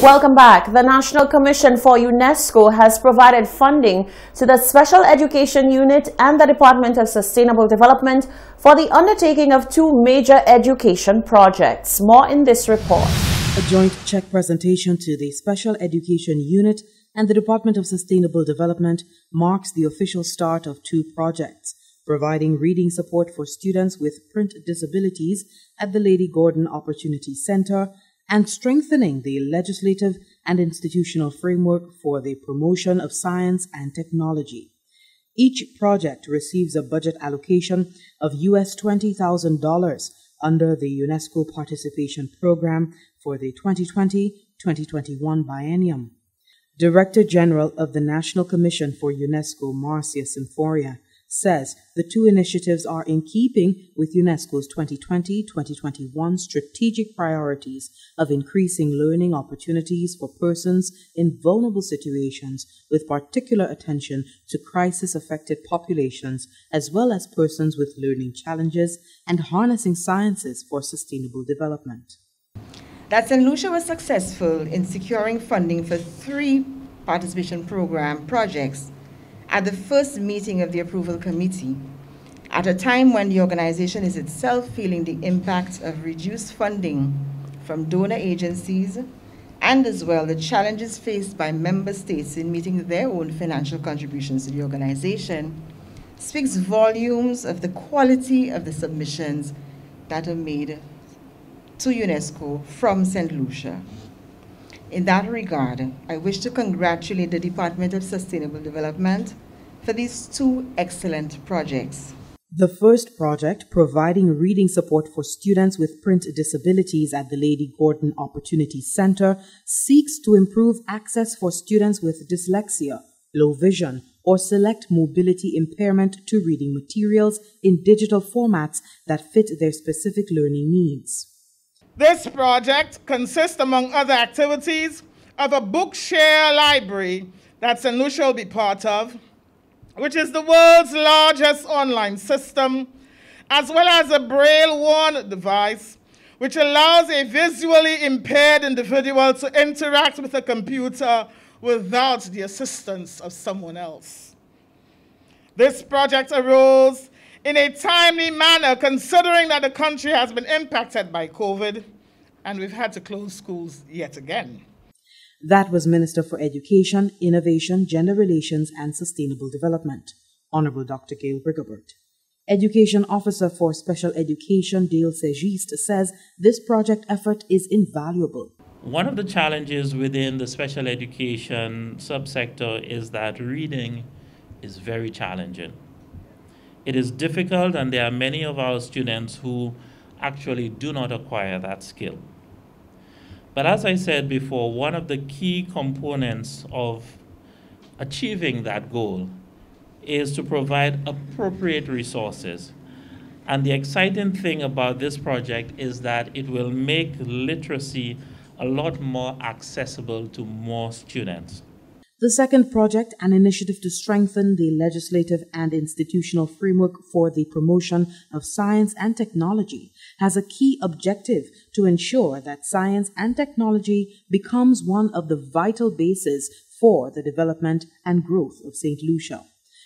Welcome back. The National Commission for UNESCO has provided funding to the Special Education Unit and the Department of Sustainable Development for the undertaking of two major education projects. More in this report. A joint check presentation to the Special Education Unit and the Department of Sustainable Development marks the official start of two projects, providing reading support for students with print disabilities at the Lady Gordon Opportunity Center and strengthening the legislative and institutional framework for the promotion of science and technology. Each project receives a budget allocation of US $20,000 under the UNESCO Participation Program for the 2020-2021 biennium. Director General of the National Commission for UNESCO, Marcia Symforia, says the two initiatives are in keeping with UNESCO's 2020-2021 strategic priorities of increasing learning opportunities for persons in vulnerable situations with particular attention to crisis-affected populations as well as persons with learning challenges and harnessing sciences for sustainable development. That St. Lucia was successful in securing funding for three participation program projects at the first meeting of the approval committee, at a time when the organization is itself feeling the impact of reduced funding from donor agencies and as well the challenges faced by member states in meeting their own financial contributions to the organization, speaks volumes of the quality of the submissions that are made to UNESCO from St. Lucia. In that regard, I wish to congratulate the Department of Sustainable Development for these two excellent projects. The first project, providing reading support for students with print disabilities at the Lady Gordon Opportunity Center, seeks to improve access for students with dyslexia, low vision, or select mobility impairment to reading materials in digital formats that fit their specific learning needs. This project consists, among other activities, of a Bookshare library that St. Lucia will be part of, which is the world's largest online system, as well as a braille-worn device, which allows a visually impaired individual to interact with a computer without the assistance of someone else. This project arose in a timely manner, considering that the country has been impacted by COVID and we've had to close schools yet again. That was Minister for Education, Innovation, Gender Relations and Sustainable Development, Honorable Dr. Gale Rigobert. Education Officer for Special Education, Dale Segiste, says this project effort is invaluable. One of the challenges within the special education subsector is that reading is very challenging. It is difficult, and there are many of our students who actually do not acquire that skill. But as I said before, one of the key components of achieving that goal is to provide appropriate resources. And the exciting thing about this project is that it will make literacy a lot more accessible to more students. The second project, an initiative to strengthen the legislative and institutional framework for the promotion of science and technology, has a key objective to ensure that science and technology becomes one of the vital bases for the development and growth of St. Lucia.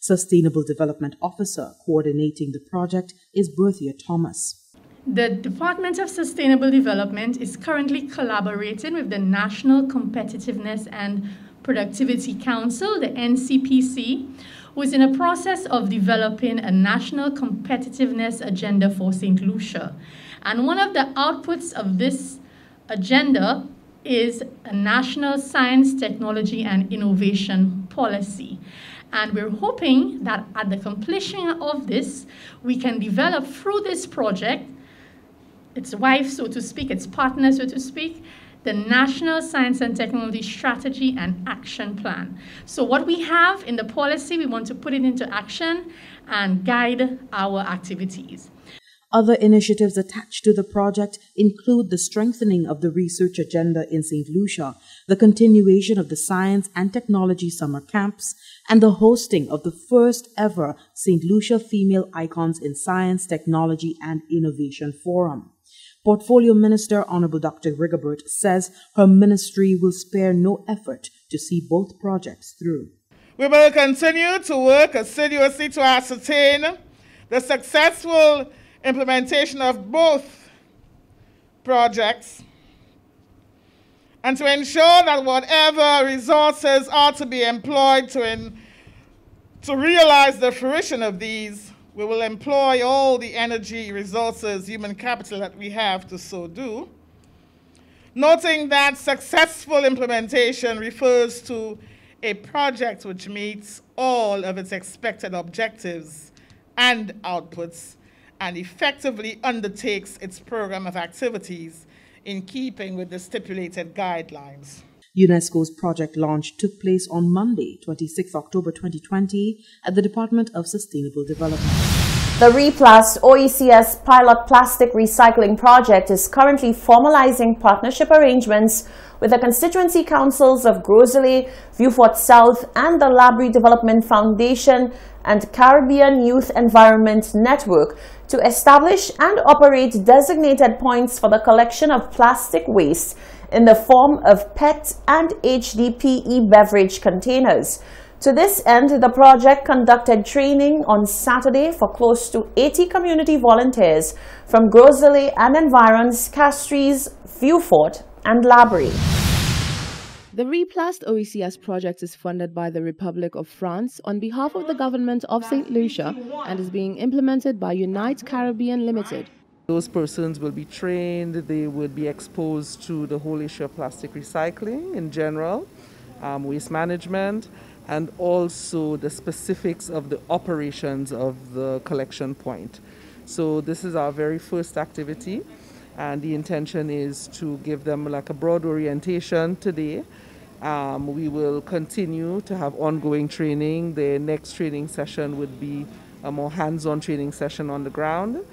Sustainable Development Officer coordinating the project is Berthia Thomas. The Department of Sustainable Development is currently collaborating with the National Competitiveness and Productivity Council, the NCPC, who is in a process of developing a national competitiveness agenda for St. Lucia. And one of the outputs of this agenda is a national science, technology, and innovation policy. And we're hoping that at the completion of this, we can develop through this project, its wife, so to speak, its partner, so to speak, the National Science and Technology Strategy and Action Plan. So what we have in the policy, we want to put it into action and guide our activities. Other initiatives attached to the project include the strengthening of the research agenda in St. Lucia, the continuation of the science and technology summer camps, and the hosting of the first ever St. Lucia Female Icons in Science, Technology, and Innovation Forum. Portfolio Minister Honorable Dr. Rigobert says her ministry will spare no effort to see both projects through. We will continue to work assiduously to ascertain the successful implementation of both projects and to ensure that whatever resources are to be employed to, in, to realize the fruition of these, we will employ all the energy, resources, human capital that we have to so do. Noting that successful implementation refers to a project which meets all of its expected objectives and outputs and effectively undertakes its program of activities in keeping with the stipulated guidelines. UNESCO's project launch took place on Monday, 26 October 2020, at the Department of Sustainable Development. The Replast OECS pilot plastic recycling project is currently formalizing partnership arrangements with the constituency councils of Gros Vieux Fort South, and the L'Abri Development Foundation and Caribbean Youth Environment Network to establish and operate designated points for the collection of plastic waste in the form of PET and HDPE beverage containers. To this end, the project conducted training on Saturday for close to 80 community volunteers from Gros Islet and environs, Castries, Vieux Fort, and L'Abri. The Replast OECS project is funded by the Republic of France on behalf of the government of St. Lucia and is being implemented by Unite Caribbean Limited. Those persons will be trained, they would be exposed to the whole issue of plastic recycling in general, um, waste management, and also the specifics of the operations of the collection point. So, this is our very first activity and the intention is to give them like a broad orientation today. Um, we will continue to have ongoing training. The next training session would be a more hands-on training session on the ground.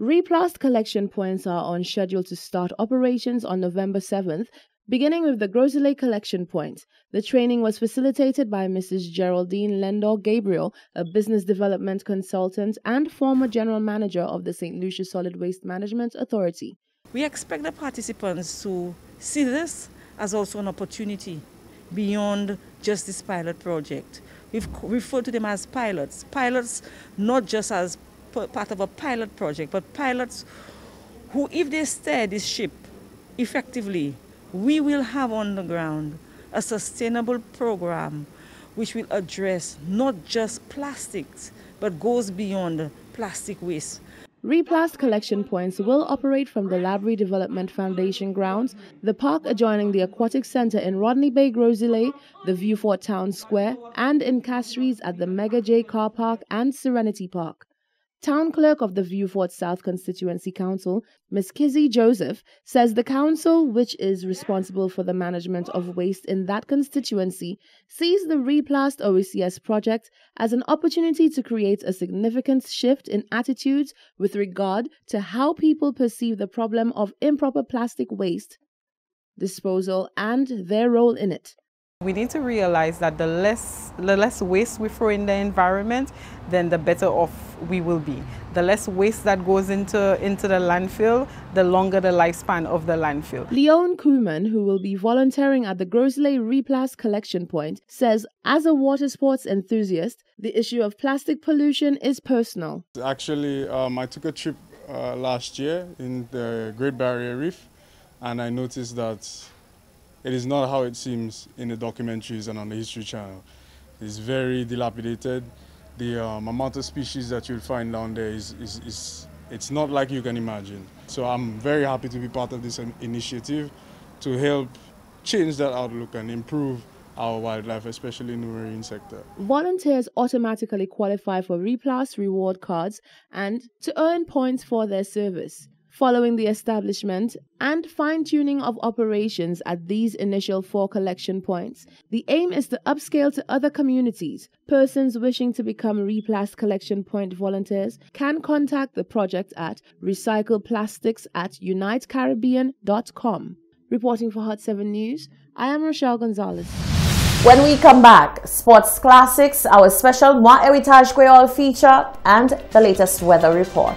Replast collection points are on schedule to start operations on November 7th, beginning with the Gros collection point. The training was facilitated by Mrs. Geraldine Lendor Gabriel, a business development consultant and former general manager of the St. Lucia Solid Waste Management Authority. We expect the participants to see this as also an opportunity beyond just this pilot project. We've referred to them as pilots. Pilots not just as part of a pilot project, but pilots who, if they steer this ship effectively, we will have on the ground a sustainable program which will address not just plastics, but goes beyond plastic waste. Replast collection points will operate from the L'Abri Development Foundation grounds, the park adjoining the Aquatic Center in Rodney Bay, Gros the Vieux Fort Town Square, and in Castries at the Mega J Car Park and Serenity Park. Town Clerk of the Vieux Fort South Constituency Council, Ms. Kizzy Joseph, says the council, which is responsible for the management of waste in that constituency, sees the Replast OECS project as an opportunity to create a significant shift in attitudes with regard to how people perceive the problem of improper plastic waste disposal and their role in it. We need to realize that the less, the less waste we throw in the environment, then the better off we will be. The less waste that goes into, into the landfill, the longer the lifespan of the landfill. Leon Kuhlman, who will be volunteering at the Gros Islet Replast collection point, says as a water sports enthusiast, the issue of plastic pollution is personal. Actually, um, I took a trip uh, last year in the Great Barrier Reef and I noticed that it is not how it seems in the documentaries and on the History Channel. It's very dilapidated. The um, amount of species that you'll find down there is, is, is, it's not like you can imagine. So I'm very happy to be part of this initiative to help change that outlook and improve our wildlife, especially in the marine sector. Volunteers automatically qualify for Replast reward cards and to earn points for their service following the establishment and fine tuning of operations at these initial four collection points. The aim is to upscale to other communities. Persons wishing to become Replast collection point volunteers can contact the project at recycleplastics at unitecaribbean.com. Reporting for Hot 7 News, I am Rochelle Gonzalez. When we come back, sports classics, our special Moi Heritage Creole feature, and the latest weather report.